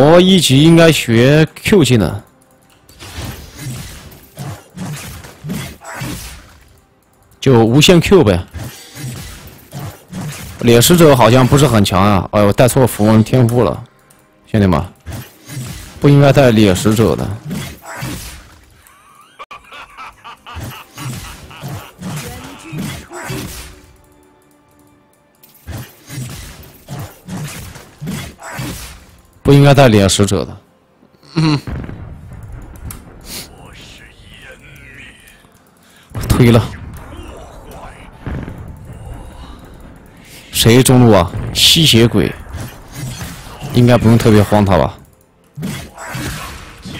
我一级应该学 Q 技能，就无限 Q 呗。猎食者好像不是很强啊！哎呦，带错符文天赋了，兄弟们，不应该带猎食者的。不应该带脸使者的。嗯。推了。谁中路啊？吸血鬼。应该不用特别慌他吧？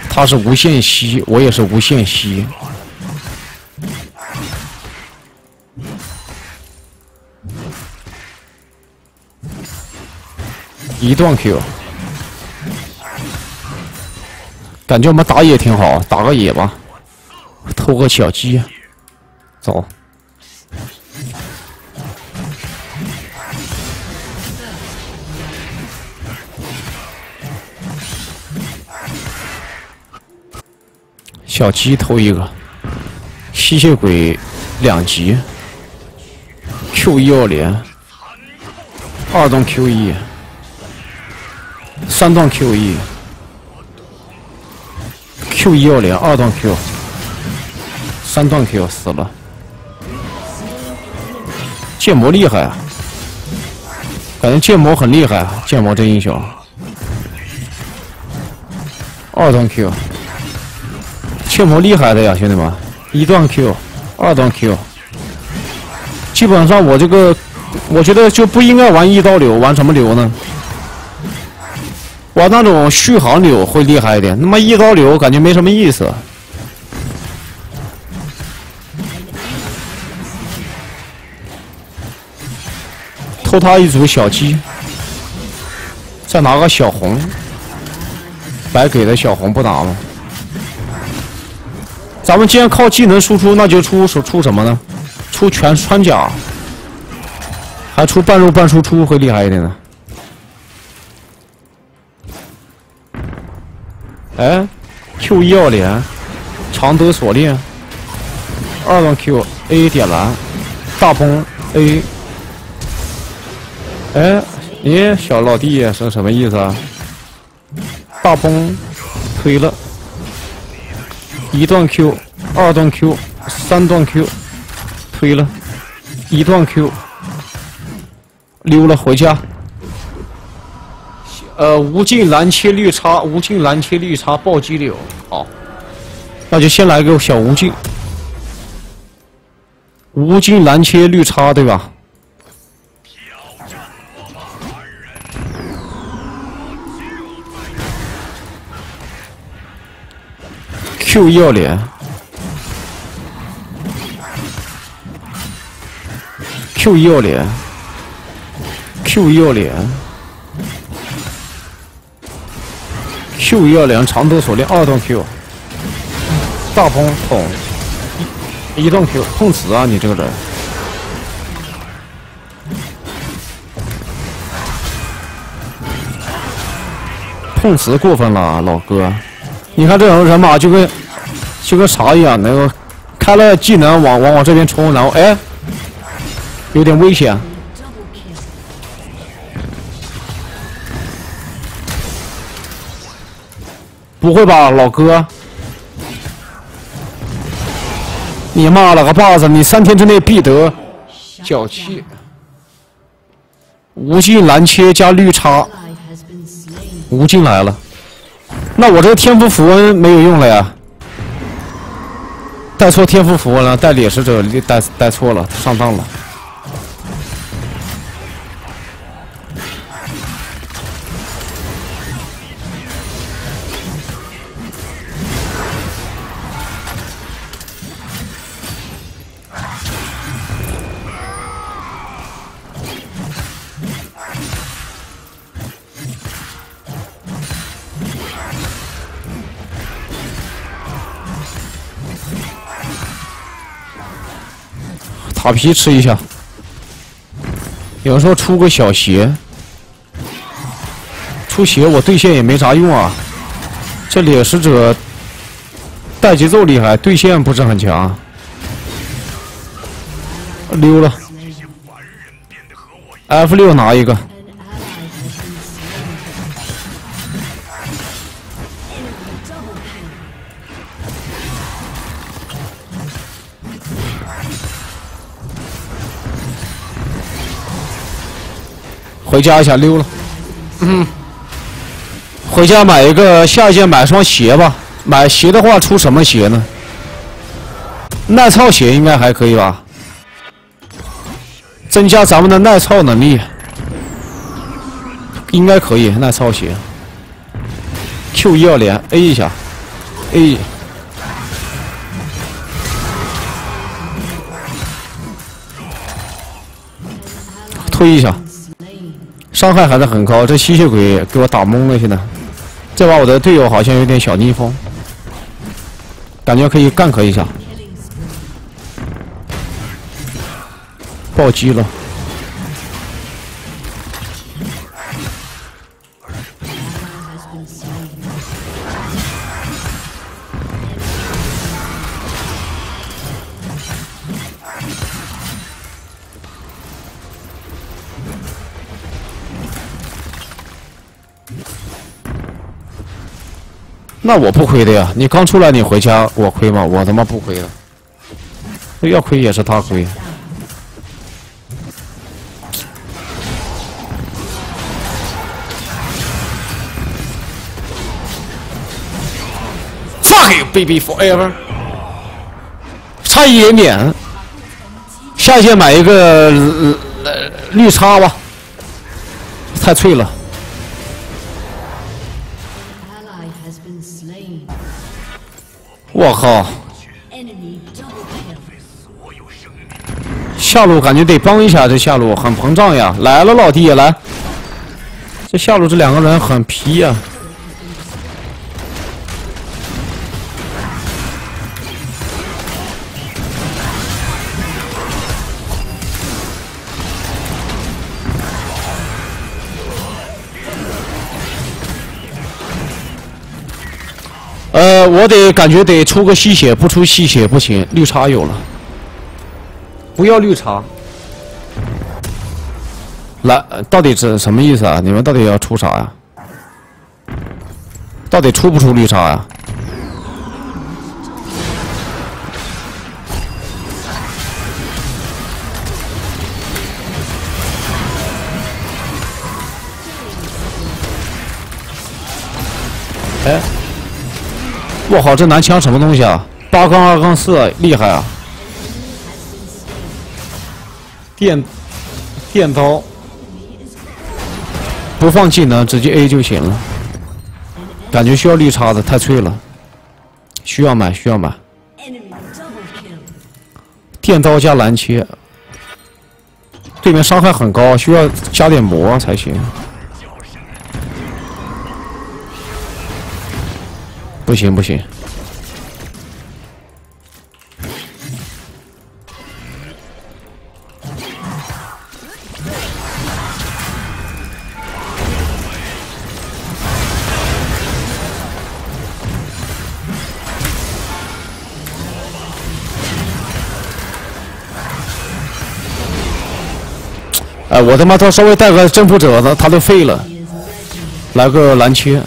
他是无限吸，我也是无限吸。一段 Q。感觉我们打野挺好，打个野吧，偷个小鸡，走。小鸡偷一个，吸血鬼两级，Q 一二连，二段 Q 一，三段 Q 一。Q 一二连，二段 Q，三段 Q 死了。剑魔厉害啊，感觉剑魔很厉害啊，剑魔这英雄。二段 Q，剑魔厉害的呀，兄弟们，一段 Q，二段 Q，基本上我这个，我觉得就不应该玩一刀流，玩什么流呢？玩那种续航流会厉害一点，他妈一刀流感觉没什么意思。偷他一组小鸡，再拿个小红，白给的小红不拿了。咱们既然靠技能输出，那就出出什么呢？出全穿甲，还出半肉半输出会厉害一点呢。哎，Q 一二连，常德锁链，二段 Q A 点蓝，大风 A。哎，你小老弟是什么意思啊？大风推了，一段 Q，二段 Q，三段 Q，推了，一段 Q，溜了回家。呃，无尽蓝切绿叉，无尽蓝切绿叉暴击流，好，那就先来个小无尽，无尽蓝切绿叉，对吧？Q 一二连，Q 一二连，Q 一二 Q 一二连长头锁链二段 Q，大风捅一一段 Q 碰瓷啊！你这个人碰瓷过分了，老哥！你看这种人马就跟就跟啥一样，那个开了技能往往往这边冲，然后哎，有点危险。不会吧，老哥！你妈了个巴子！你三天之内必得脚气。无尽蓝切加绿叉，无尽来了。那我这个天赋符文没有用了呀？带错天赋符文了，带猎食者带带错了，上当了。塔皮吃一下，有时候出个小鞋，出鞋我对线也没啥用啊。这猎食者带节奏厉害，对线不是很强。溜了，F 六拿一个。回家一下溜了，嗯，回家买一个，下一件买双鞋吧。买鞋的话出什么鞋呢？耐操鞋应该还可以吧？增加咱们的耐操能力，应该可以。耐操鞋，Q 一二连 A 一下，A，推一下。伤害还是很高，这吸血鬼给我打懵了。现在，这把我的队友好像有点小逆风，感觉可以干咳一下，暴击了。那我不亏的呀！你刚出来，你回家，我亏吗？我他妈不亏的，要亏也是他亏。Fuck you, baby, forever！差一点点，下线买一个绿叉吧，太脆了。我靠！下路感觉得帮一下，这下路很膨胀呀！来了，老弟，来！这下路这两个人很皮呀。呃，我得感觉得出个吸血，不出吸血不行。绿茶有了，不要绿茶。来，到底是什么意思啊？你们到底要出啥呀？到底出不出绿茶呀？哎。我靠，这男枪什么东西啊？八杠二杠四，厉害啊！电电刀，不放技能，直接 A 就行了。感觉需要绿叉的，太脆了，需要买，需要买。电刀加蓝切，对面伤害很高，需要加点魔才行。不行不行！哎，我他妈他稍微带个征服者，他他都废了。来个蓝切。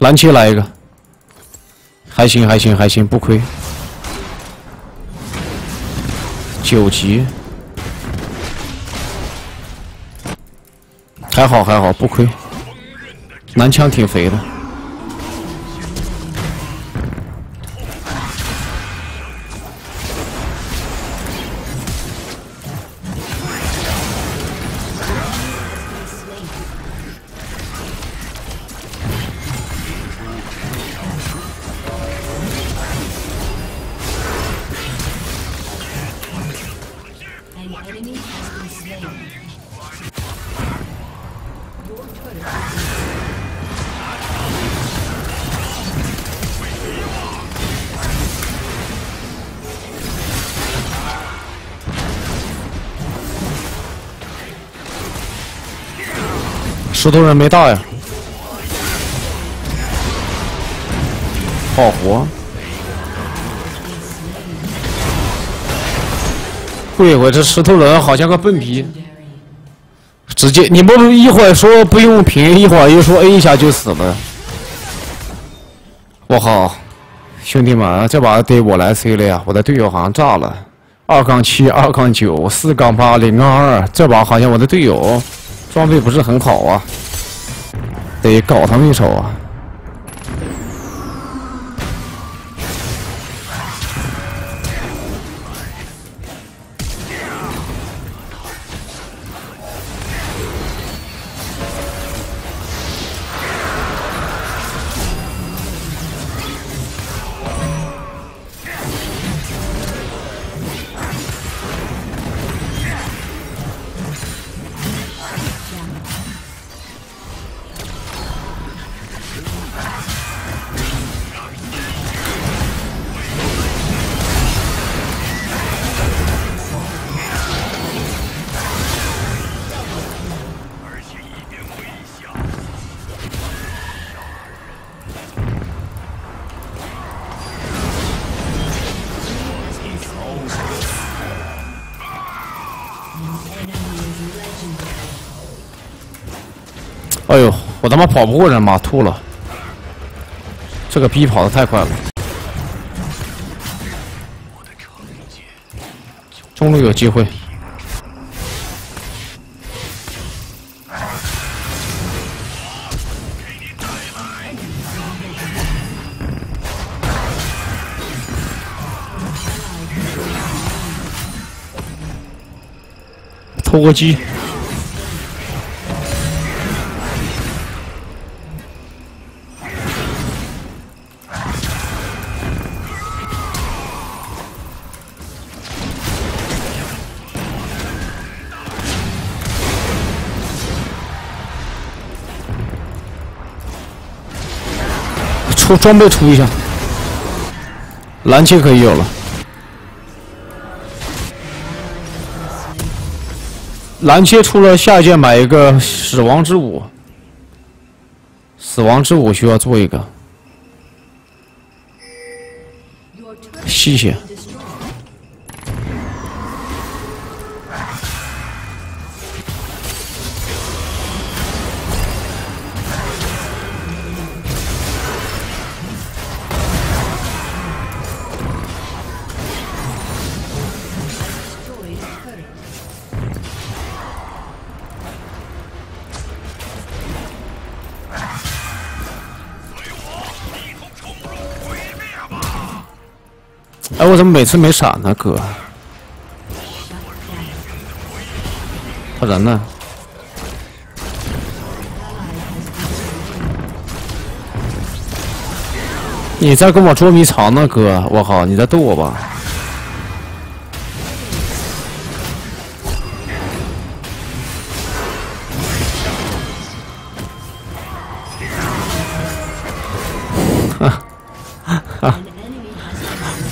蓝切来一个，还行还行还行，不亏。九级，还好还好，不亏。男枪挺肥的。石头人没大呀，好活。过一会这石头人好像个笨皮，直接你们一会儿说不用平，一会儿又说 A 一下就死了。我靠，兄弟们，这把得我来 C 了呀！我的队友好像炸了，二杠七，二杠九，四杠八，零杠二，这把好像我的队友装备不是很好啊，得搞他们一手啊。他妈跑不过人妈吐了！这个逼跑的太快了。中路有机会。偷个鸡。出装备出一下，蓝切可以有了。蓝切出了，下一件买一个死亡之舞。死亡之舞需要做一个，谢谢。我怎么每次没闪呢，哥？他人呢？你在跟我捉迷藏呢，哥！我靠，你在逗我吧？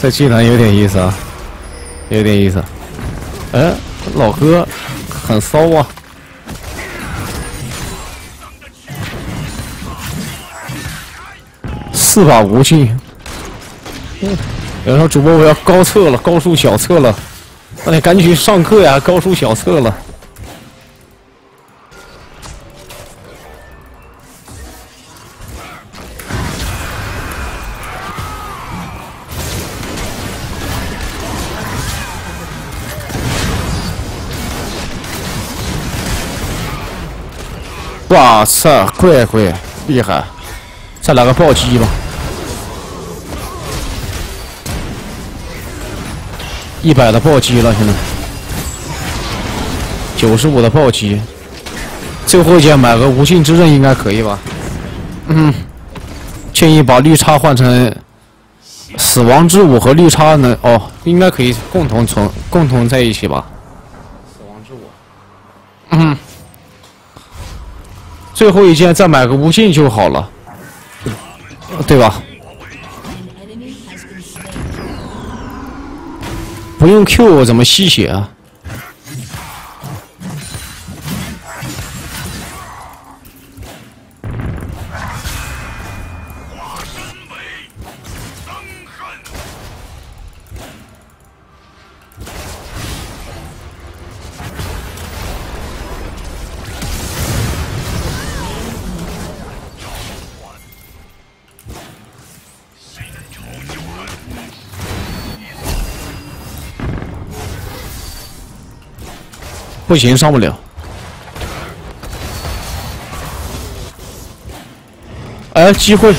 这技能有点意思啊，有点意思。哎，老哥，很骚啊！四把无尽。有人说主播我要高测了，高数小测了，那你赶紧去上课呀！高数小测了。哇塞，怪怪，厉害！再来个暴击吧，一百的暴击了，现在九十五的暴击，最后一件买个无尽之刃应该可以吧？嗯，建议把绿叉换成死亡之舞和绿叉能哦，应该可以共同存共同在一起吧？死亡之舞，嗯。最后一件再买个无尽就好了，对吧？不用 Q 我怎么吸血啊？不行，上不了。哎，机会！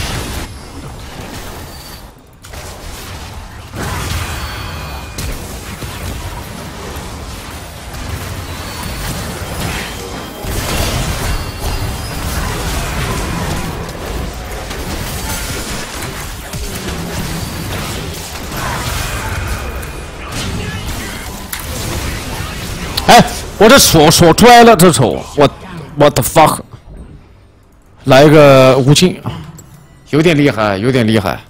我这锁锁拽了，这手，我我的 fuck，来一个无尽，有点厉害，有点厉害，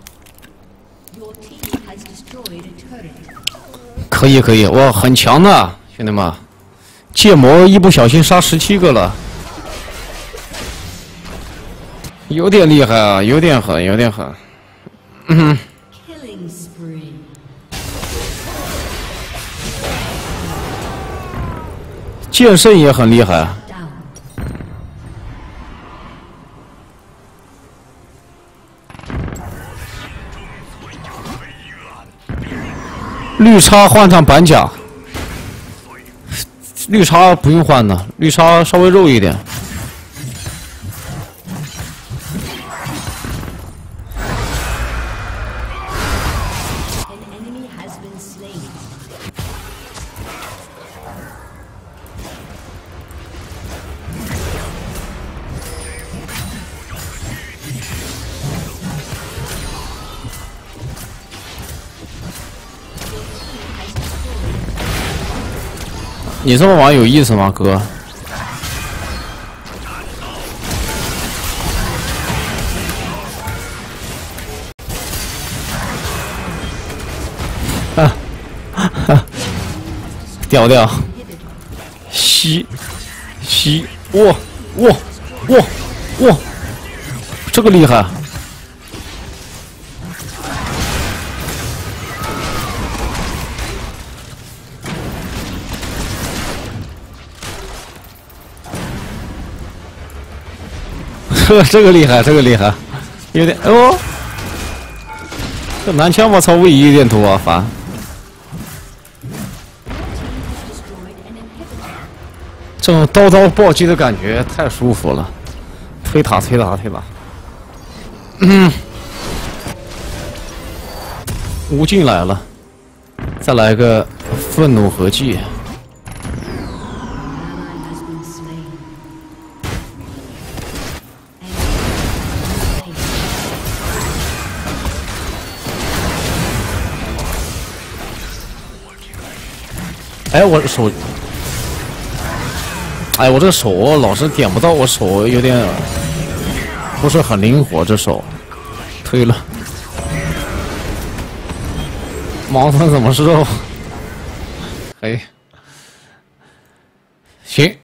可以可以，哇，很强的，兄弟们，剑魔一不小心杀十七个了，有点厉害啊，有点狠，有点狠，嗯。剑圣也很厉害啊，绿叉换上板甲，绿叉不用换的，绿叉稍微肉一点。你这么玩有意思吗，哥？啊，哈，屌屌，吸，吸，哇，哇，哇，哇，这个厉害！呵，这个厉害，这个厉害，有点哦。这男枪我操，位移有点多啊，烦。这种刀刀暴击的感觉太舒服了，推塔推塔推塔。嗯，无尽来了，再来个愤怒合击。哎，我手，哎，我这手老是点不到，我手有点不是很灵活，这手推了，毛他怎么是肉？哎，行。